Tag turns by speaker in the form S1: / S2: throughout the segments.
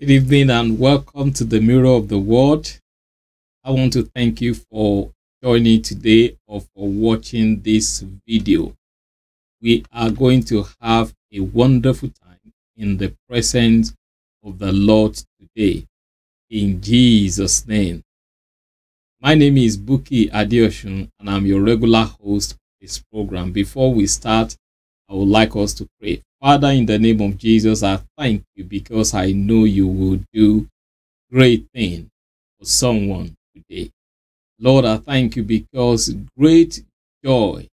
S1: Good evening and welcome to the Mirror of the Word. I want to thank you for joining today or for watching this video. We are going to have a wonderful time in the presence of the Lord today. In Jesus' name. My name is Bukky Adeosun and I'm your regular host for this program. Before we start, I would like us to pray. Father, in the name of Jesus, I thank you because I know you will do great things for someone today. Lord, I thank you because great joy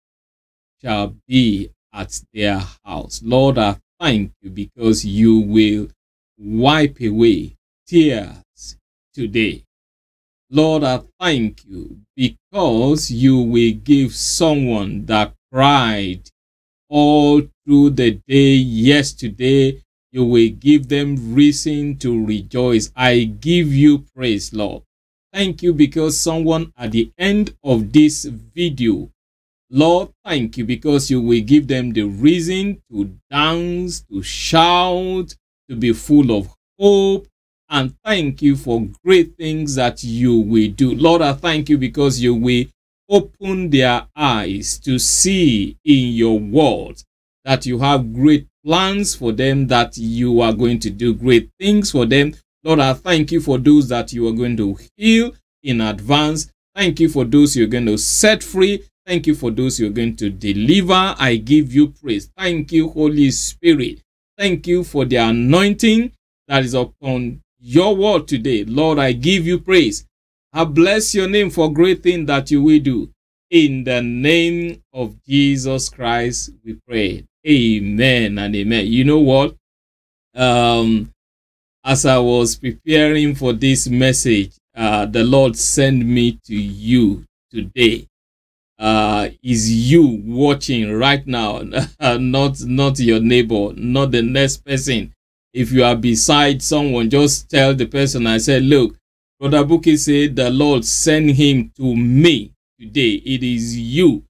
S1: shall be at their house. Lord, I thank you because you will wipe away tears today. Lord, I thank you because you will give someone that cried all through the day yesterday. You will give them reason to rejoice. I give you praise, Lord. Thank you because someone at the end of this video, Lord, thank you because you will give them the reason to dance, to shout, to be full of hope, and thank you for great things that you will do. Lord, I thank you because you will open their eyes to see in your word that you have great plans for them, that you are going to do great things for them. Lord, I thank you for those that you are going to heal in advance. Thank you for those you're going to set free. Thank you for those you're going to deliver. I give you praise. Thank you, Holy Spirit. Thank you for the anointing that is upon your word today. Lord, I give you praise. I bless your name for great things that you will do. In the name of Jesus Christ, we pray. Amen and amen. You know what? Um, as I was preparing for this message, uh, the Lord sent me to you today. Uh, is you watching right now, not not your neighbor, not the next person. If you are beside someone, just tell the person. I said, look, Brother Bukky said, the Lord sent him to me today. It is you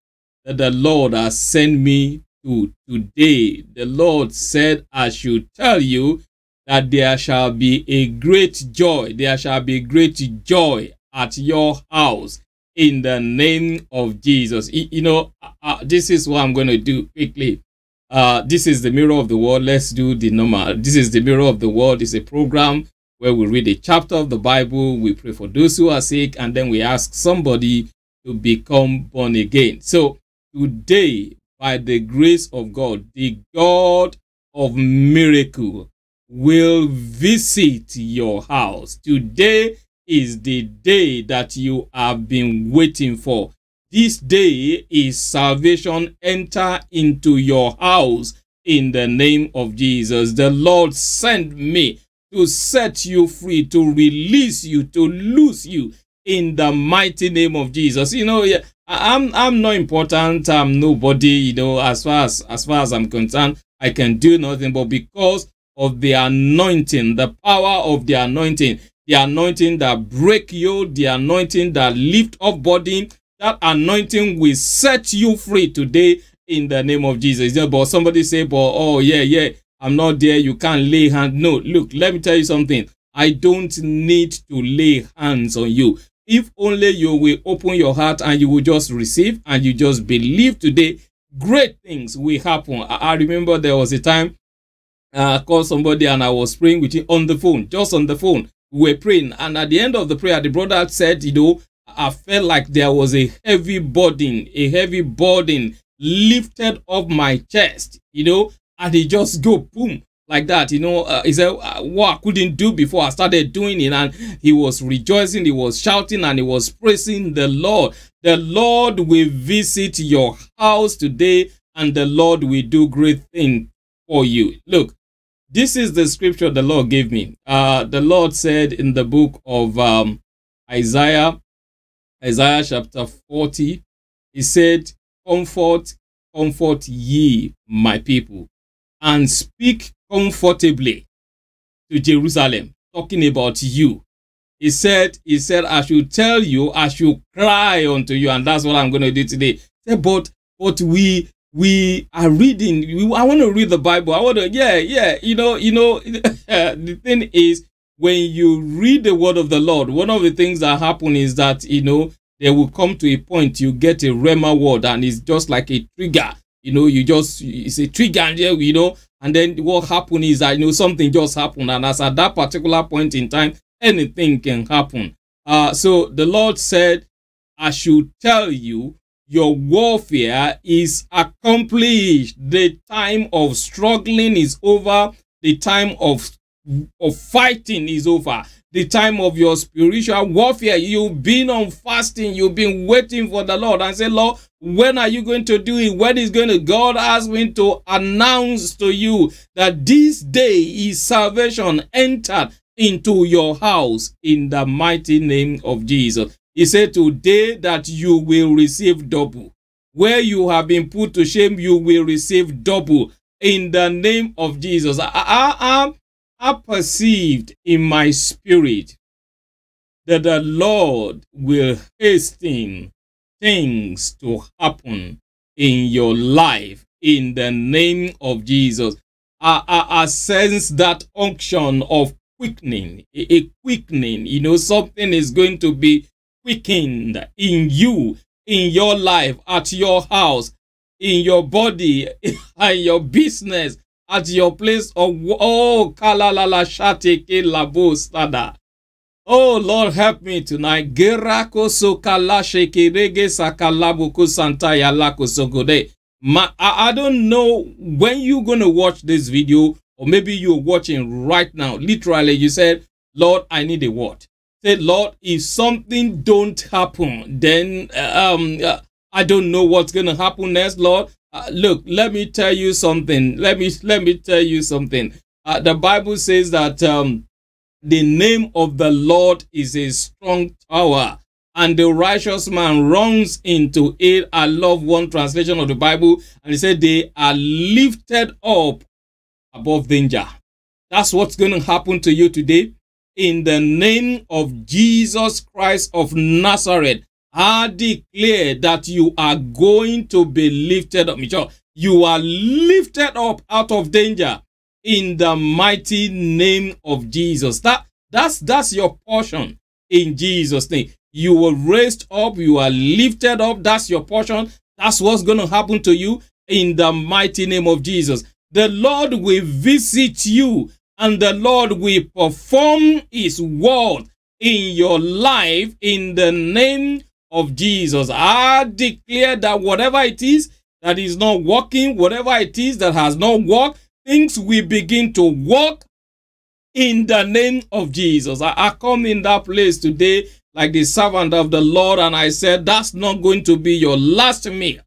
S1: that the Lord has sent me to today. The Lord said, I should tell you that there shall be a great joy. There shall be great joy at your house in the name of Jesus. You know, uh, uh, this is what I'm going to do quickly. Uh, this is the mirror of the word. Let's do the normal. This is the mirror of the word. It's a program where we read a chapter of the Bible. We pray for those who are sick, and then we ask somebody to become born again. So today, by the grace of God, the God of miracle will visit your house. Today is the day that you have been waiting for. This day is salvation enter into your house in the name of Jesus. The Lord sent me to set you free, to release you, to loose you in the mighty name of Jesus. You know, yeah, I'm I'm not important. I'm nobody. You know, as far as as far as I'm concerned, I can do nothing. But because of the anointing, the power of the anointing, the anointing that break you, the anointing that lift up body, that anointing will set you free today in the name of Jesus. Yeah, but somebody say, but oh yeah, yeah, I'm not there. You can't lay hands. No, look, let me tell you something. I don't need to lay hands on you. If only you will open your heart and you will just receive and you just believe today, great things will happen. I, I remember there was a time uh, I called somebody and I was praying with him on the phone, just on the phone. We were praying. And at the end of the prayer, the brother said, you know, I felt like there was a heavy burden, a heavy burden lifted off my chest, you know, and he just go boom like that you know uh, he said uh, what i couldn't do before i started doing it and he was rejoicing he was shouting and he was praising the lord. The lord will visit your house today and the lord will do great things for you. Look this is the scripture the lord gave me. Uh the lord said in the book of um isaiah isaiah chapter 40 he said comfort comfort ye my people and speak comfortably to Jerusalem, talking about you. He said, he said, I should tell you, I should cry unto you, and that's what I'm going to do today. Said, but but we we are reading. We, I want to read the Bible. I want to, yeah, yeah. You know, you know. the thing is, when you read the word of the Lord, one of the things that happen is that, you know, they will come to a point you get a rhema word and it's just like a trigger. You know, you just, it's a trigger and, you know, and then what happened is that, you know, something just happened. And as at that particular point in time, anything can happen. Uh, so the Lord said, I should tell you, your warfare is accomplished. The time of struggling is over. The time of, of fighting is over. The time of your spiritual warfare, you've been on fasting, you've been waiting for the Lord and say, Lord, when are you going to do it? When is going to? God asked me to announce to you that this day is salvation entered into your house in the mighty name of Jesus. He said, Today that you will receive double. Where you have been put to shame, you will receive double in the name of Jesus. I, I, I, I perceived in my spirit that the Lord will hasten things to happen in your life in the name of Jesus. I, I, I sense that unction of quickening, a, a quickening, you know, something is going to be quickened in you, in your life, at your house, in your body, in your business, at your place of oh kalalala shateke labo sada. Oh Lord, help me tonight. Gerako sokala shekerege sakalabuku santaya lako sogode. Ma, I, don't know when you're gonna watch this video, or maybe you're watching right now. Literally, you said, Lord, I need a word say, Lord, if something don't happen, then um, uh, I don't know what's to happen next, Lord. Uh, look, let me tell you something. Let me let me tell you something. Uh, the Bible says that um, the name of the Lord is a strong tower, and the righteous man runs into it. I love one translation of the Bible, and it said they are lifted up above danger. That's what's going to happen to you today in the name of Jesus Christ of Nazareth, I declare that you are going to be lifted up. You are lifted up out of danger in the mighty name of Jesus. That, that's, that's your portion in Jesus' name. You were raised up. You are lifted up. That's your portion. That's what's going to happen to you in the mighty name of Jesus. The Lord will visit you and the Lord will perform his word in your life in the name of Jesus. I declare that whatever it is that is not working, whatever it is that has not worked, things will begin to work in the name of Jesus. I, I come in that place today like the servant of the Lord and I said, that's not going to be your last meal.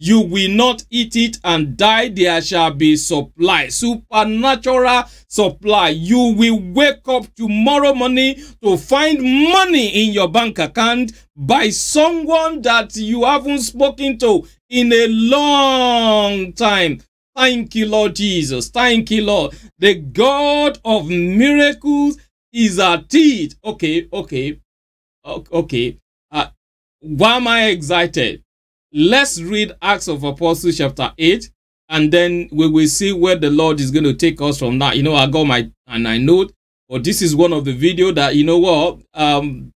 S1: You will not eat it and die. There shall be supply, supernatural supply. You will wake up tomorrow morning to find money in your bank account by someone that you haven't spoken to in a long time. Thank you, Lord Jesus. Thank you, Lord. The God of miracles is at it. Okay, okay, okay. Uh, why am I excited? Let's read Acts of Apostles chapter 8 and then we will see where the Lord is going to take us from that. You know, I got my and I note, but this is one of the video that you know what, um,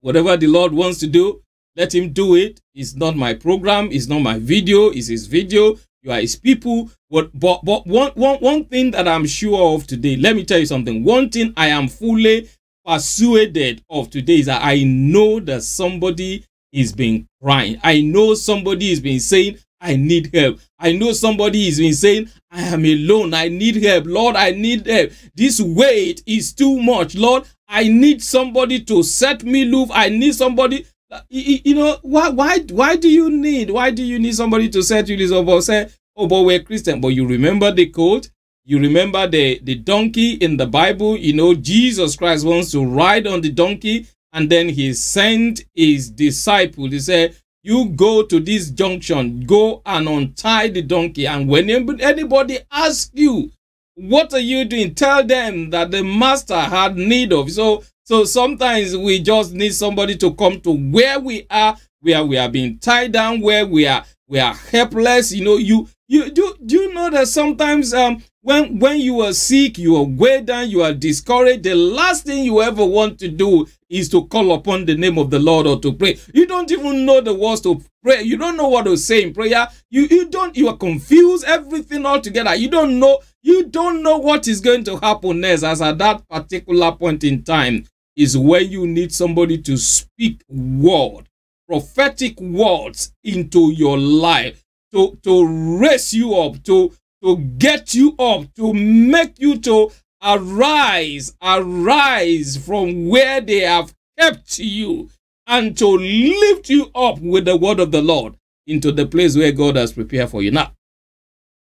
S1: whatever the Lord wants to do, let him do it. It's not my program, it's not my video, it's his video. You are his people. But but but one one one thing that I'm sure of today, let me tell you something. One thing I am fully persuaded of today is that I know that somebody is been crying. I know somebody is been saying, I need help. I know somebody is been saying, I am alone. I need help. Lord, I need help. This weight is too much. Lord, I need somebody to set me loose. I need somebody. You know, why, why, why do you need, why do you need somebody to set you loose? Or say, oh, but we're Christian. But you remember the code? You remember the, the donkey in the Bible? You know, Jesus Christ wants to ride on the donkey and then he sent his disciple. He said, you go to this junction, go and untie the donkey. And when anybody asks you, what are you doing? Tell them that the master had need of. So, so sometimes we just need somebody to come to where we are, where we are being tied down, where we are, we are helpless. You know, you, you do, do you know that sometimes, um, when when you are sick, you are weighed down, you are discouraged, the last thing you ever want to do is to call upon the name of the Lord or to pray. You don't even know the words to pray. You don't know what to say in prayer. You you don't you are confused, everything altogether. You don't know, you don't know what is going to happen next as at that particular point in time is when you need somebody to speak word, prophetic words into your life to, to raise you up, to, to get you up, to make you to arise, arise from where they have kept you, and to lift you up with the word of the Lord into the place where God has prepared for you. Now,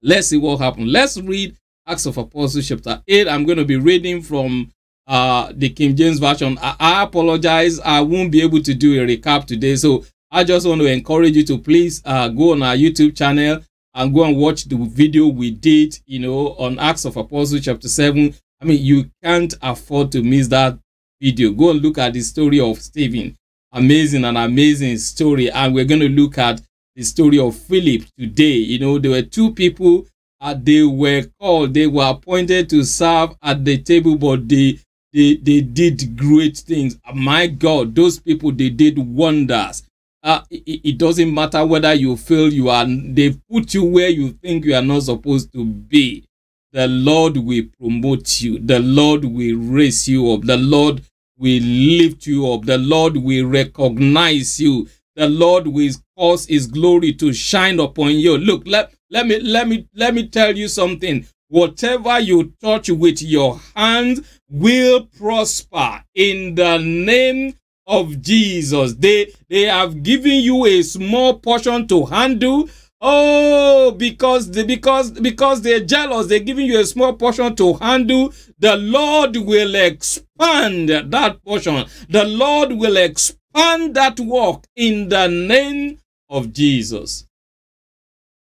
S1: let's see what happened. Let's read Acts of Apostles chapter 8. I'm going to be reading from uh, the King James Version. I, I apologize. I won't be able to do a recap today. So I just want to encourage you to please uh, go on our YouTube channel and go and watch the video we did, you know, on Acts of Apostles chapter 7. I mean, you can't afford to miss that video. Go and look at the story of Stephen. Amazing and amazing story. And we're going to look at the story of Philip today. You know, there were two people uh, they were called, they were appointed to serve at the table, but they they they did great things. My God, those people they did wonders uh, it, it, doesn't matter whether you feel you are, they put you where you think you are not supposed to be. The Lord will promote you. The Lord will raise you up. The Lord will lift you up. The Lord will recognize you. The Lord will cause his glory to shine upon you. Look, let, let me let me let me tell you something. Whatever you touch with your hands will prosper in the name of Jesus. They, they have given you a small portion to handle. Oh, because they, because, because they're jealous, they're giving you a small portion to handle. The Lord will expand that portion. The Lord will expand that work in the name of Jesus.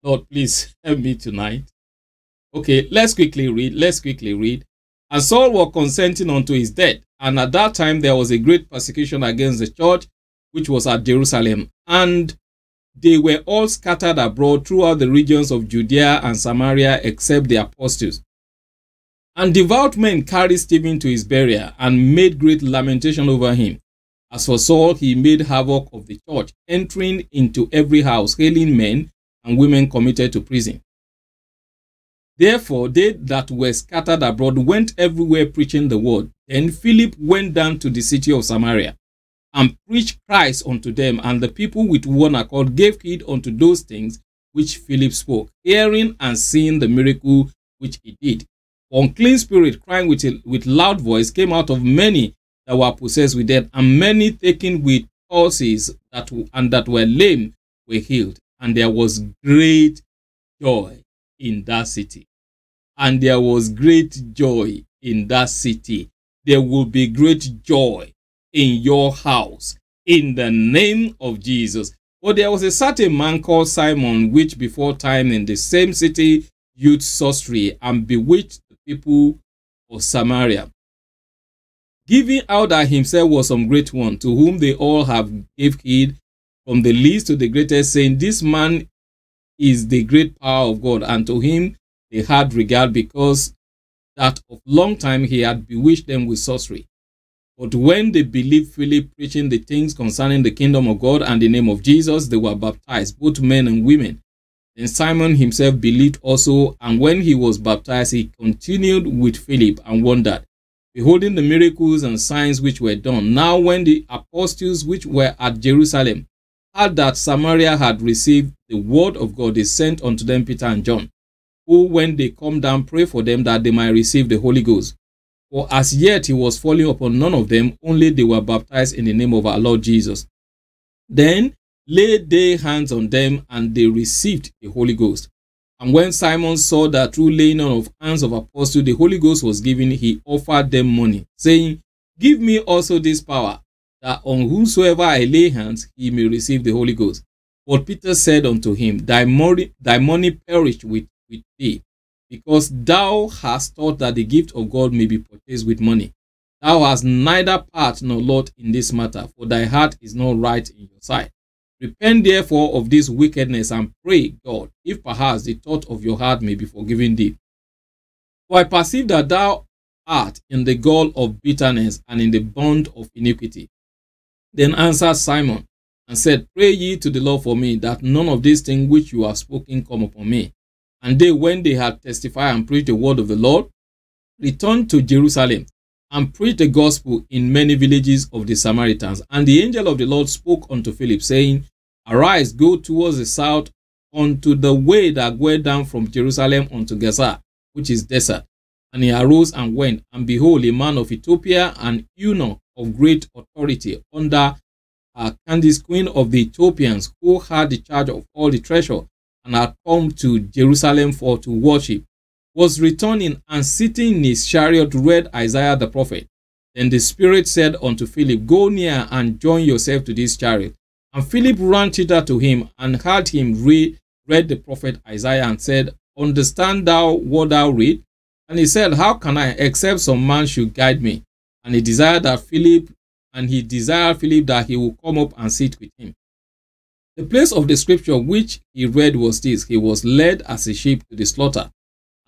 S1: Lord, please help me tonight. Okay, let's quickly read. Let's quickly read. And Saul was consenting unto his death. And at that time, there was a great persecution against the church, which was at Jerusalem. And they were all scattered abroad throughout the regions of Judea and Samaria, except the apostles. And devout men carried Stephen to his burial and made great lamentation over him. As for Saul, he made havoc of the church, entering into every house, hailing men and women committed to prison. Therefore, they that were scattered abroad went everywhere preaching the word. Then Philip went down to the city of Samaria and preached Christ unto them, and the people with one accord gave heed unto those things which Philip spoke, hearing and seeing the miracle which he did. Unclean spirit crying with, a, with loud voice came out of many that were possessed with death, and many taken with palsies that, and that were lame were healed. And there was great joy in that city. And there was great joy in that city. There will be great joy in your house in the name of Jesus. But there was a certain man called Simon, which before time in the same city used sorcery and bewitched the people of Samaria. Giving out that himself was some great one, to whom they all have gave heed, from the least to the greatest, saying, This man is the great power of God, and to him they had regard because that of long time he had bewitched them with sorcery. But when they believed Philip preaching the things concerning the kingdom of God and the name of Jesus, they were baptized, both men and women. Then Simon himself believed also, and when he was baptized, he continued with Philip and wondered, beholding the miracles and signs which were done. Now, when the apostles which were at Jerusalem heard that Samaria had received the word of God, is sent unto them Peter and John, who, when they come down, pray for them that they might receive the Holy Ghost. For as yet he was falling upon none of them, only they were baptized in the name of our Lord Jesus. Then laid they hands on them, and they received the Holy Ghost. And when Simon saw that through laying on of hands of apostles the Holy Ghost was given, he offered them money, saying, Give me also this power, that on whomsoever I lay hands, he may receive the Holy Ghost. But Peter said unto him, Thy money, thy money perish with, with thee, because thou hast thought that the gift of God may be purchased with money. Thou hast neither part nor lot in this matter, for thy heart is not right in your sight. Repent therefore of this wickedness and pray God, if perhaps the thought of your heart may be forgiven thee. For I perceive that thou art in the gall of bitterness and in the bond of iniquity. Then answered Simon and said, Pray ye to the Lord for me, that none of these things which you have spoken come upon me. And they, when they had testified and preached the word of the Lord, returned to Jerusalem and preached the gospel in many villages of the Samaritans. And the angel of the Lord spoke unto Philip, saying, Arise, go towards the south unto the way that goeth down from Jerusalem unto Gaza, which is desert. And he arose and went, and behold, a man of Ethiopia, an eunuch of great authority, under uh, Candace, queen of the Ethiopians, who had the charge of all the treasure, and had come to Jerusalem for to worship, was returning and sitting in his chariot read Isaiah the prophet. Then the Spirit said unto Philip, Go near and join yourself to this chariot. And Philip ran thither to him and heard him read, read the prophet Isaiah and said, Understand thou what thou read? And he said, How can I, except some man should guide me? And he desired that Philip, and he desired Philip that he would come up and sit with him. The place of the scripture which he read was this He was led as a sheep to the slaughter,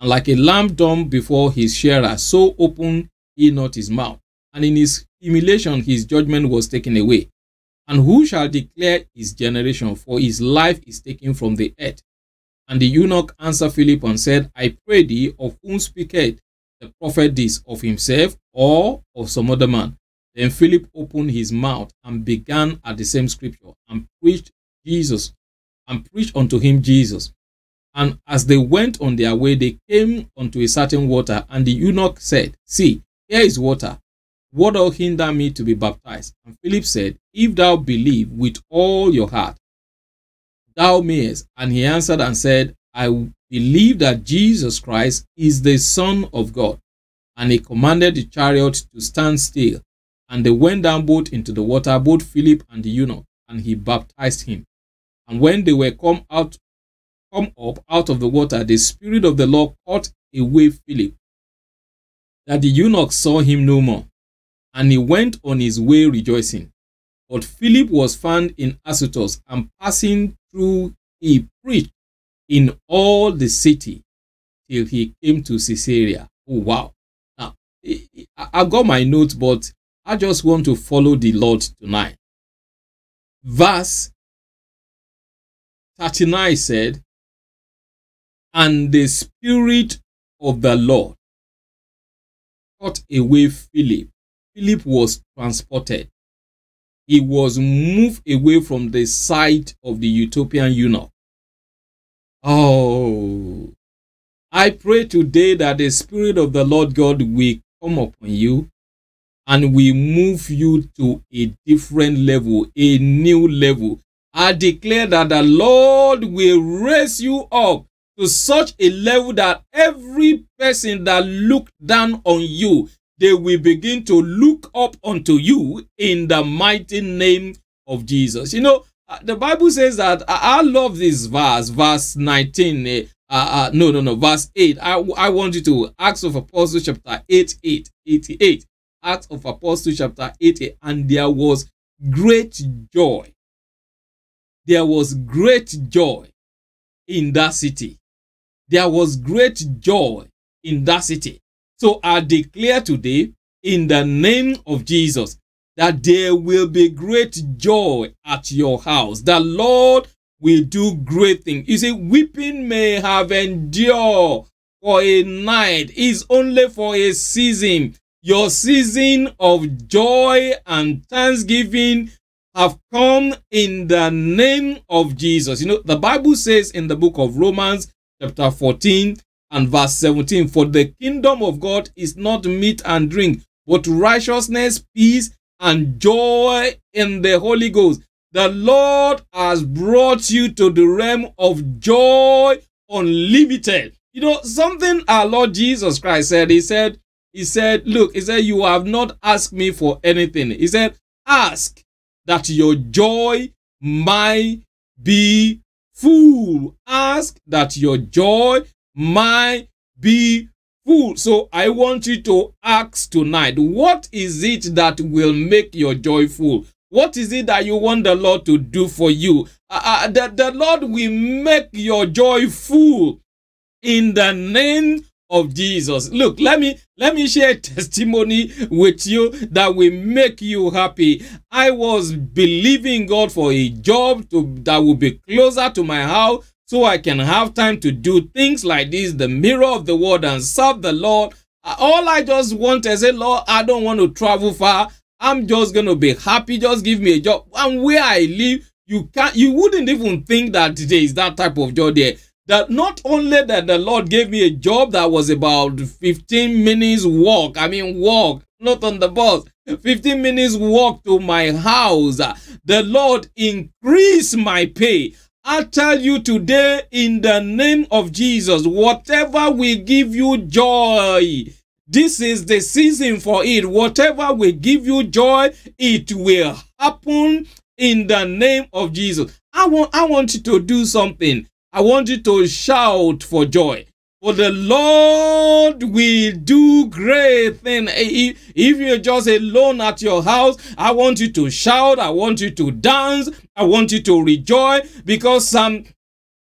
S1: and like a lamb dumb before his shearer, so opened he not his mouth. And in his humiliation his judgment was taken away. And who shall declare his generation? For his life is taken from the earth. And the eunuch answered Philip and said, I pray thee, of whom speaketh the prophet this, of himself or of some other man? Then Philip opened his mouth and began at the same scripture and preached Jesus and preached unto him Jesus. And as they went on their way, they came unto a certain water, and the eunuch said, See, here is water. What will hinder me to be baptized? And Philip said, If thou believe with all your heart, thou mayest. And he answered and said, I believe that Jesus Christ is the Son of God. And he commanded the chariot to stand still. And they went down both into the water, both Philip and the eunuch, and he baptized him. And when they were come out, come up out of the water, the Spirit of the Lord caught away Philip, that the eunuch saw him no more and he went on his way rejoicing. But Philip was found in Azotus, and passing through, he preached in all the city till he came to Caesarea. Oh, wow. Now, I got my notes, but I just want to follow the Lord tonight. Verse 39 said, And the Spirit of the Lord caught away Philip Philip was transported. He was moved away from the sight of the Ethiopian eunuch. Oh, I pray today that the Spirit of the Lord God will come upon you and we move you to a different level, a new level. I declare that the Lord will raise you up to such a level that every person that looked down on you they will begin to look up unto you in the mighty name of Jesus. You know, uh, the Bible says that I, love this verse, verse 19. Eh, uh, uh, no, no, no, verse 8. I, I want you to Acts of Apostles chapter 8, 8, 88. Acts of Apostles chapter 8, 8. And there was great joy. There was great joy in that city. There was great joy in that city. So I declare today in the name of Jesus that there will be great joy at your house. The Lord will do great things. You see, weeping may have endured for a night, is only for a season. Your season of joy and thanksgiving have come in the name of Jesus. You know, the Bible says in the book of Romans, chapter 14, and verse 17 For the kingdom of God is not meat and drink, but righteousness, peace, and joy in the Holy Ghost. The Lord has brought you to the realm of joy unlimited. You know, something our Lord Jesus Christ said, He said, He said, Look, He said, You have not asked me for anything. He said, Ask that your joy might be full. Ask that your joy might be full. So I want you to ask tonight, what is it that will make your joy full? What is it that you want the Lord to do for you? Uh, uh, that the Lord will make your joy full in the name of Jesus. Look, let me let me share a testimony with you that will make you happy. I was believing God for a job to, that will be closer to my house so I can have time to do things like this, the mirror of the word and serve the Lord. Uh, all I just want is say, Lord, I don't want to travel far. I'm just going to be happy. Just give me a job. And where I live, you can't, you wouldn't even think that there is that type of job there that not only that the Lord gave me a job that was about 15 minutes walk, I mean walk, not on the bus, 15 minutes walk to my house, the Lord increased my pay. I tell you today in the name of Jesus, whatever will give you joy, this is the season for it. Whatever will give you joy, it will happen in the name of Jesus. I want, I want you to do something. I want you to shout for joy. For the Lord will do great things. If, if you're just alone at your house, I want you to shout. I want you to dance. I want you to rejoice because Psalm,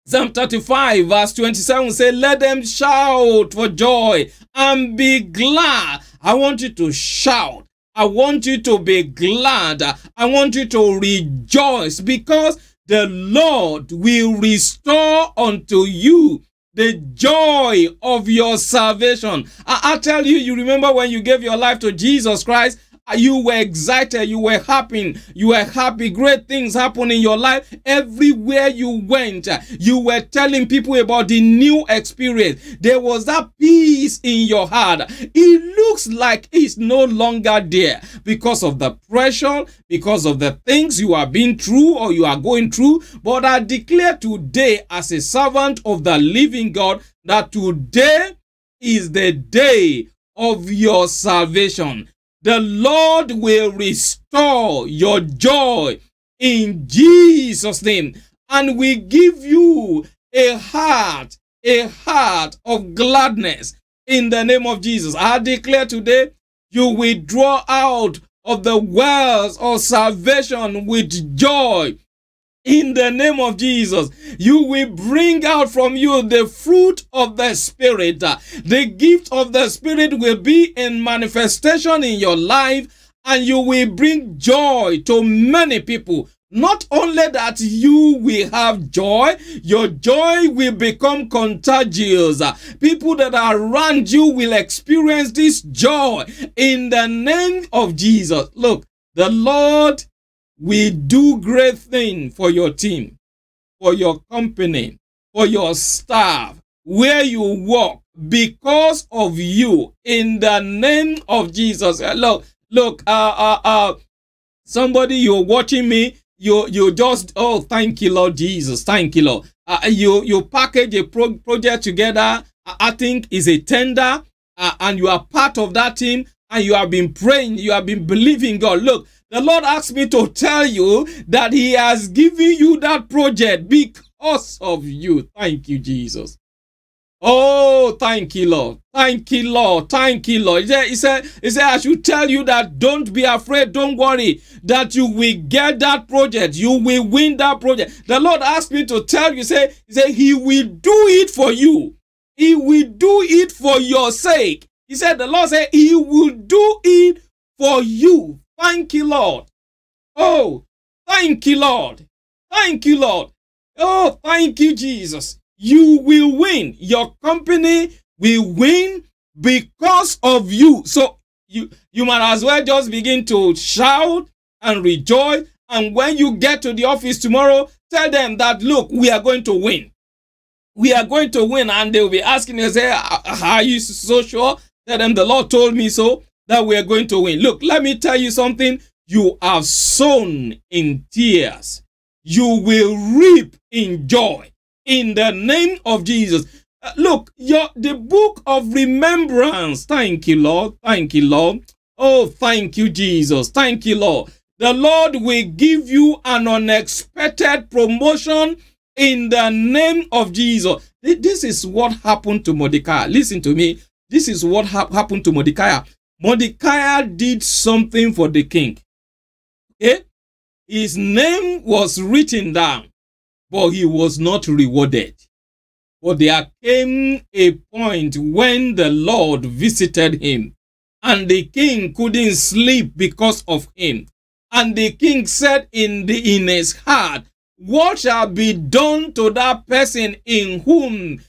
S1: Psalm 35 verse 27 say, let them shout for joy and be glad. I want you to shout. I want you to be glad. I want you to rejoice because the Lord will restore unto you the joy of your salvation. I, I, tell you, you remember when you gave your life to Jesus Christ Uh, you were excited, you were happy, you were happy, great things happened in your life. Everywhere you went, you were telling people about the new experience. There was that peace in your heart. It looks like it's no longer there because of the pressure, because of the things you are being through or you are going through. But I declare today as a servant of the living God that today is the day of your salvation. The Lord will restore your joy in Jesus' name and will give you a heart, a heart of gladness in the name of Jesus. I declare today you will draw out of the wells of salvation with joy in the name of Jesus, you will bring out from you the fruit of the Spirit. The gift of the Spirit will be in manifestation in your life and you will bring joy to many people. Not only that you will have joy, your joy will become contagious. People that are around you will experience this joy in the name of Jesus. Look, the Lord we do great things for your team, for your company, for your staff, where you work, because of you, in the name of Jesus. Uh, look, look, uh, uh, uh, somebody you're watching me, you, you just, oh, thank you, Lord Jesus, thank you, Lord. Uh, you, you package a pro project together, I think is a tender, uh, and you are part of that team, and you have been praying, you have been believing God. Look, the Lord asked me to tell you that He has given you that project because of you. Thank you, Jesus. Oh, thank you, Lord. Thank you, Lord. Thank you, Lord. He said, he said, I should tell you that don't be afraid. Don't worry that you will get that project. You will win that project. The Lord asked me to tell you, say, he said, he will do it for you. He will do it for your sake. He said, the Lord said, he will do it for you. Thank you, Lord. Oh, thank you, Lord. Thank you, Lord. Oh, thank you, Jesus. You will win. Your company will win because of you. So you, you might as well just begin to shout and rejoice. And when you get to the office tomorrow, tell them that, look, we are going to win. We are going to win. And they will be asking you, say, are you so sure? Tell them the Lord told me so that we are going to win. Look, let me tell you something. You have sown in tears. You will reap in joy in the name of Jesus. Uh, look, your the book of remembrance. Thank you, Lord. Thank you, Lord. Oh, thank you, Jesus. Thank you, Lord. The Lord will give you an unexpected promotion in the name of Jesus. This is what happened to Mordecai. Listen to me. This is what ha happened to Mordecai. Mordecai did something for the king. Okay? His name was written down, but he was not rewarded. But there came a point when the Lord visited him, and the king couldn't sleep because of him. And the king said in, the, in his heart, What shall be done to that person in whom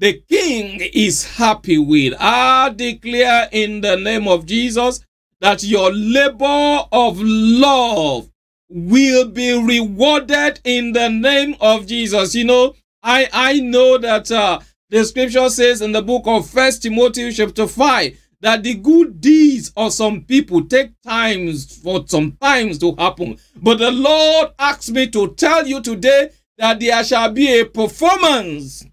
S1: the king is happy with? I declare in the name of Jesus that your labor of love will be rewarded in the name of Jesus. You know, I, I know that uh, the scripture says in the book of First Timothy chapter 5 that the good deeds of some people take times for some times to happen. But the Lord asked me to tell you today that there shall be a performance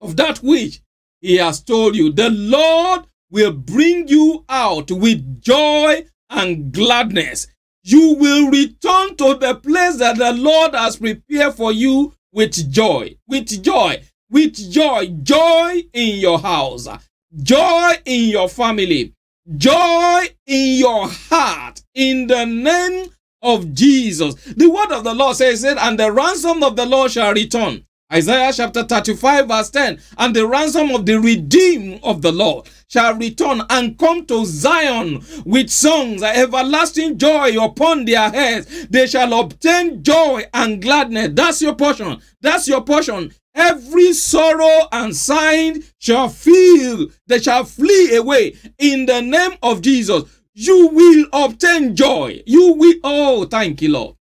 S1: of that which he has told you. The Lord will bring you out with joy and gladness. You will return to the place that the Lord has prepared for you with joy, with joy, with joy, joy in your house, joy in your family, joy in your heart, in the name of Jesus. The word of the Lord says it, and the ransom of the Lord shall return. Isaiah chapter 35 verse 10, and the ransom of the redeemed of the Lord shall return and come to Zion with songs, of everlasting joy upon their heads. They shall obtain joy and gladness. That's your portion. That's your portion. Every sorrow and sign shall feel, they shall flee away in the name of Jesus. You will obtain joy. You will, oh, thank you, Lord.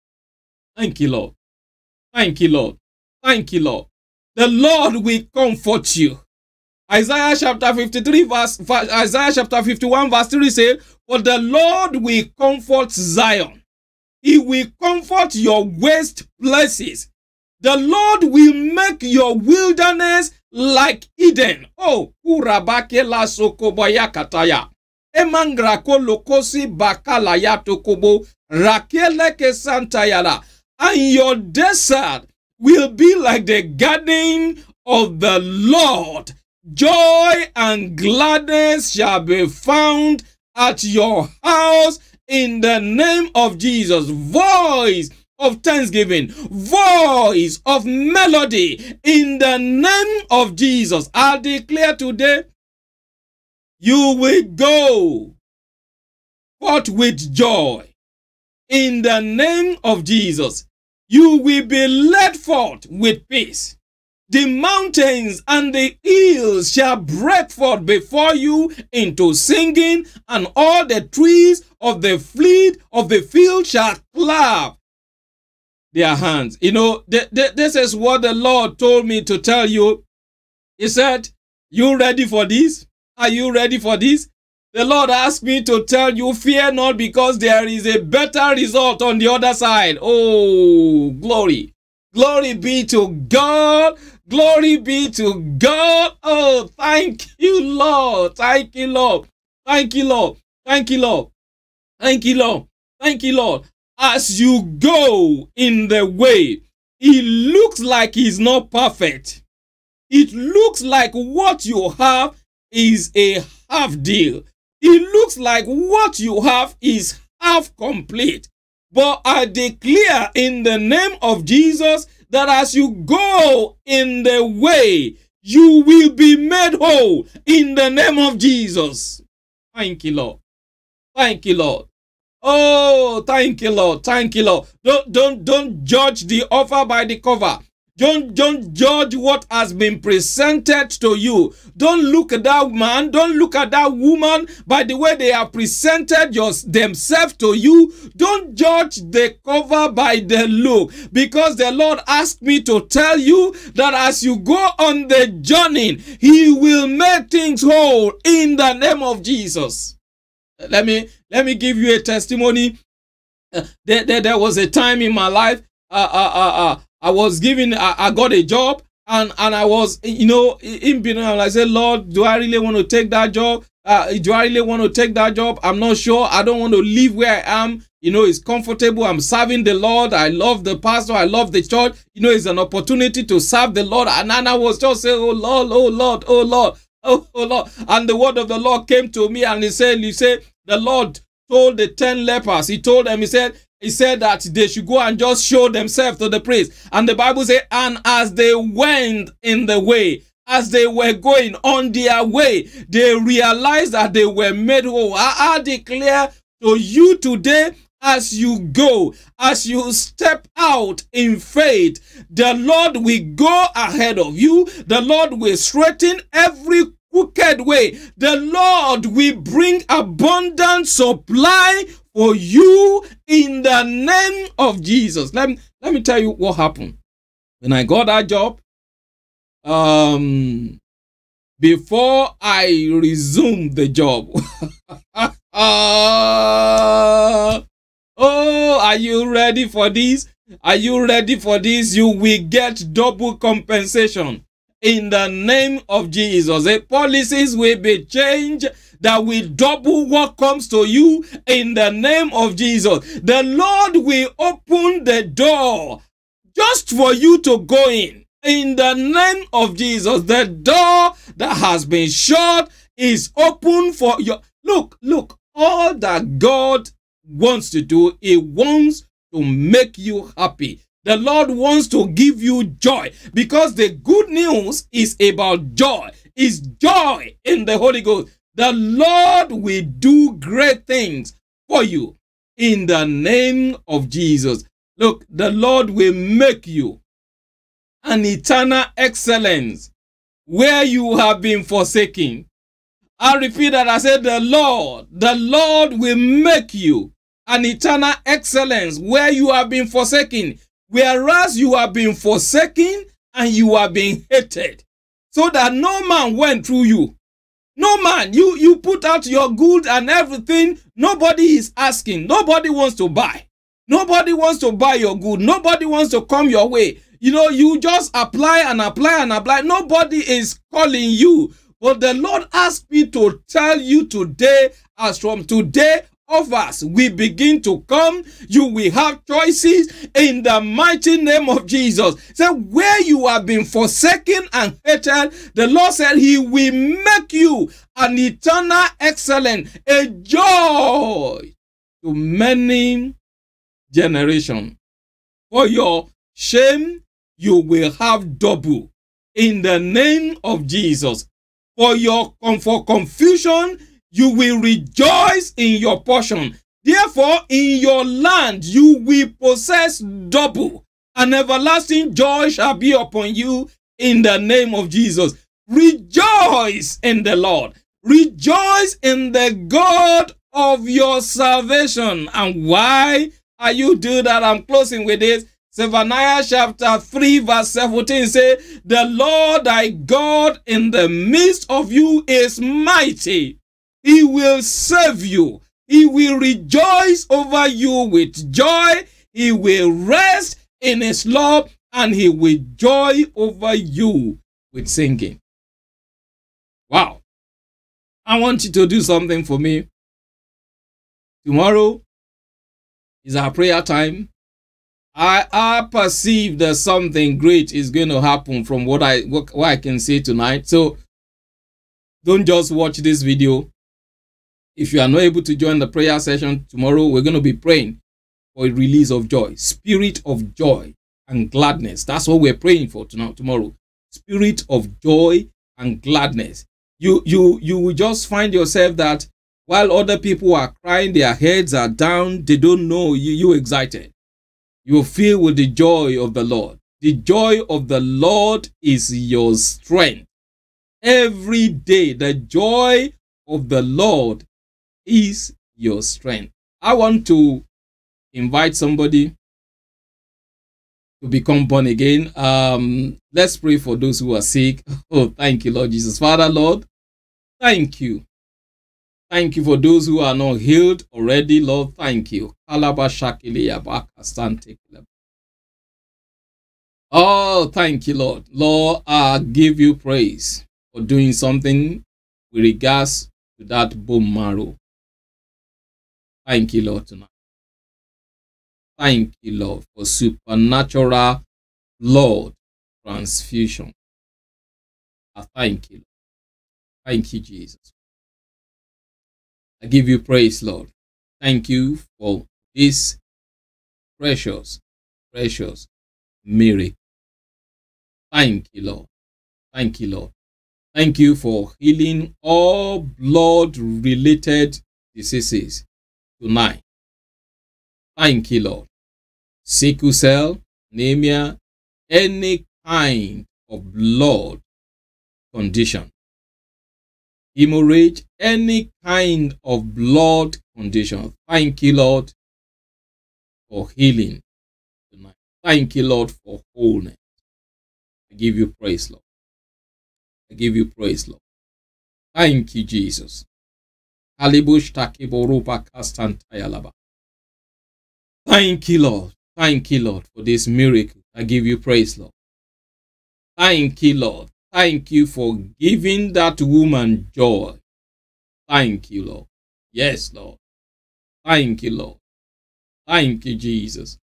S1: Thank you, Lord. Thank you, Lord. Thank you, Lord. The Lord will comfort you. Isaiah chapter 53 verse, Isaiah chapter 51 verse 3 says, For the Lord will comfort Zion. He will comfort your waste places. The Lord will make your wilderness like Eden. Oh, kurabake la sokoboya kataya. Emangra kolokosi bakala ya tokobo rakele ke santayala. And your desert will be like the garden of the Lord. Joy and gladness shall be found at your house in the name of Jesus. Voice of thanksgiving, voice of melody in the name of Jesus. I declare today, you will go forth with joy in the name of Jesus. You will be led forth with peace. The mountains and the hills shall break forth before you into singing, and all the trees of the fleet of the field shall clap their hands. You know, th th this is what the Lord told me to tell you. He said, You ready for this? Are you ready for this? The Lord asked me to tell you, fear not, because there is a better result on the other side. Oh, glory. Glory be to God. Glory be to God. Oh, thank you, Lord. Thank you, Lord. Thank you, Lord. Thank you, Lord. Thank you, Lord. Thank you, Lord. As you go in the way, it looks like it's not perfect. It looks like what you have is a half deal. It looks like what you have is half complete. But I declare in the name of Jesus that as you go in the way, you will be made whole in the name of Jesus. Thank you, Lord. Thank you, Lord. Oh, thank you, Lord. Thank you, Lord. Don't, don't, don't judge the offer by the cover. Don't, don't judge what has been presented to you. Don't look at that man. Don't look at that woman by the way they have presented your, themselves to you. Don't judge the cover by the look. Because the Lord asked me to tell you that as you go on the journey, He will make things whole in the name of Jesus. Let me, let me give you a testimony. There, there, there was a time in my life uh, uh, uh, uh I was given, I, I got a job and and I was, you know, in being, I said, Lord, do I really want to take that job? Uh, do I really want to take that job? I'm not sure. I don't want to live where I am. You know, it's comfortable. I'm serving the Lord. I love the pastor. I love the church. You know, it's an opportunity to serve the Lord. And, and I was just saying, oh Lord, oh Lord, oh Lord, oh, oh Lord. And the word of the Lord came to me and he said, he said, the Lord told the 10 lepers, he told them, he said, he said that they should go and just show themselves to the priest. And the Bible said, and as they went in the way, as they were going on their way, they realized that they were made whole. I, I declare to you today, as you go, as you step out in faith, the Lord will go ahead of you. The Lord will straighten every crooked way. The Lord will bring abundant supply for you in the name of Jesus. Let me, let me tell you what happened. When I got that job, um, before I resumed the job, uh, oh, are you ready for this? Are you ready for this? You will get double compensation in the name of Jesus. The policies will be changed that will double what comes to you in the name of Jesus. The Lord will open the door just for you to go in. In the name of Jesus, the door that has been shut is open for you. Look, look, all that God wants to do, He wants to make you happy. The Lord wants to give you joy because the good news is about joy. Is joy in the Holy Ghost. The Lord will do great things for you in the name of Jesus. Look, the Lord will make you an eternal excellence where you have been forsaken. I repeat that I said the Lord, the Lord will make you an eternal excellence where you have been forsaken, whereas you have been forsaken and you have been hated, so that no man went through you. No man, you you put out your good and everything. Nobody is asking. Nobody wants to buy. Nobody wants to buy your good. Nobody wants to come your way. You know, you just apply and apply and apply. Nobody is calling you. But the Lord asked me to tell you today, as from today of us we begin to come, you will have choices in the mighty name of Jesus. So where you have been forsaken and hated, the Lord said he will make you an eternal excellent, a joy to many generations. For your shame, you will have double in the name of Jesus. For your for confusion, you will rejoice in your portion. Therefore, in your land you will possess double. An everlasting joy shall be upon you in the name of Jesus. Rejoice in the Lord. Rejoice in the God of your salvation. And why are you doing that? I'm closing with this. Zephaniah chapter 3 verse 17 say, The Lord thy God in the midst of you is mighty he will save you. He will rejoice over you with joy. He will rest in his love and he will joy over you with singing. Wow. I want you to do something for me. Tomorrow is our prayer time. I, I perceive that something great is going to happen from what I what, what I can see tonight. So don't just watch this video. If you are not able to join the prayer session tomorrow, we're going to be praying for a release of joy, spirit of joy and gladness. That's what we're praying for tonight, tomorrow. Spirit of joy and gladness. You, you, you will just find yourself that while other people are crying, their heads are down, they don't know you, you excited. You feel with the joy of the Lord. The joy of the Lord is your strength. Every day, the joy of the Lord is your strength. I want to invite somebody to become born again. Um, let's pray for those who are sick. Oh, thank you, Lord Jesus. Father, Lord, thank you. Thank you for those who are not healed already, Lord. Thank you. Oh, thank you, Lord. Lord, I give you praise for doing something with regards to that bone marrow. Thank you, Lord, tonight. Thank you, Lord, for supernatural Lord transfusion. I thank you. Lord. Thank you, Jesus. I give you praise, Lord. Thank you for this precious, precious miracle. Thank you, Lord. Thank you, Lord. Thank you for healing all blood related diseases tonight. Thank you, Lord. Sickle cell, anemia, any kind of blood condition. Hemorrhage, any kind of blood condition. Thank you, Lord, for healing tonight. Thank you, Lord, for wholeness. I give you praise, Lord. I give you praise, Lord. Thank you, Jesus. Halibush takiboruba kastantayalaba. Thank you, Lord. Thank you, Lord, for this miracle. I give you praise, Lord. Thank you, Lord. Thank you for giving that woman joy. Thank you, Lord. Yes, Lord. Thank you, Lord. Thank you, Jesus.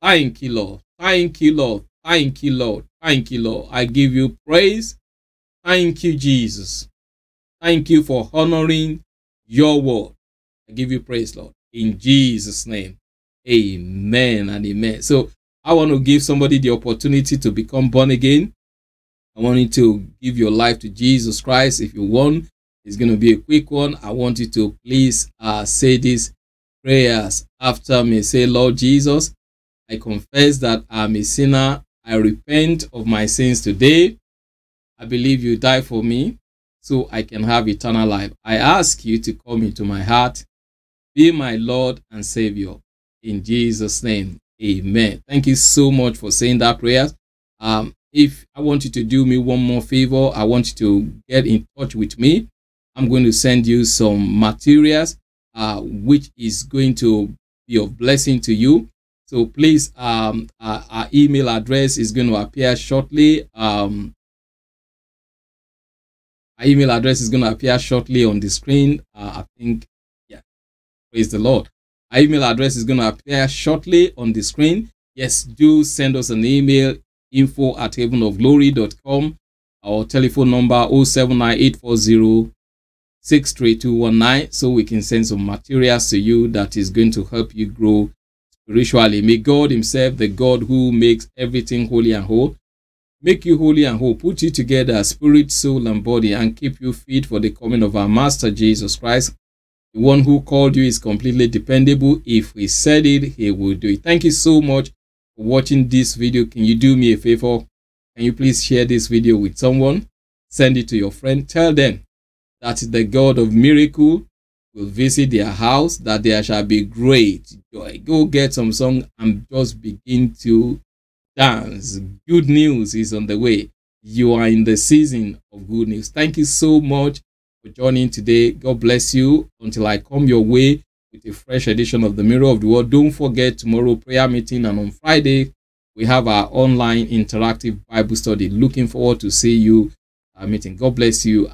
S1: Thank you, Lord. Thank you, Lord. Thank you, Lord. Thank you, Lord. I give you praise. Thank you, Jesus. Thank you for honoring your word. I give you praise, Lord. In Jesus' name. Amen and amen. So I want to give somebody the opportunity to become born again. I want you to give your life to Jesus Christ. If you want, it's going to be a quick one. I want you to please uh, say these prayers after me. Say, Lord Jesus, I confess that I'm a sinner. I repent of my sins today. I believe you died for me so I can have eternal life. I ask you to come into my heart, be my Lord and Savior. In Jesus' name, amen. Thank you so much for saying that prayer. Um, if I want you to do me one more favor, I want you to get in touch with me. I'm going to send you some materials uh, which is going to be of blessing to you. So please, um, our, our email address is going to appear shortly. Um, our email address is going to appear shortly on the screen. Uh, I think, yeah, praise the Lord. Our email address is going to appear shortly on the screen. Yes, do send us an email info at havenofglory.com. Our telephone number 079840 63219 so we can send some materials to you that is going to help you grow spiritually. May God Himself, the God who makes everything holy and whole, make you holy and whole, put you together, spirit, soul, and body, and keep you fit for the coming of our Master Jesus Christ. The one who called you is completely dependable. If He said it, He will do it. Thank you so much for watching this video. Can you do me a favor? Can you please share this video with someone? Send it to your friend. Tell them that the God of miracle will visit their house, that there shall be great joy. Go get some song and just begin to dance. Good news is on the way. You are in the season of good news. Thank you so much for joining today. God bless you until I come your way with a fresh edition of the Mirror of the Word. Don't forget tomorrow prayer meeting and on Friday we have our online interactive Bible study. Looking forward to see you meeting. God bless you.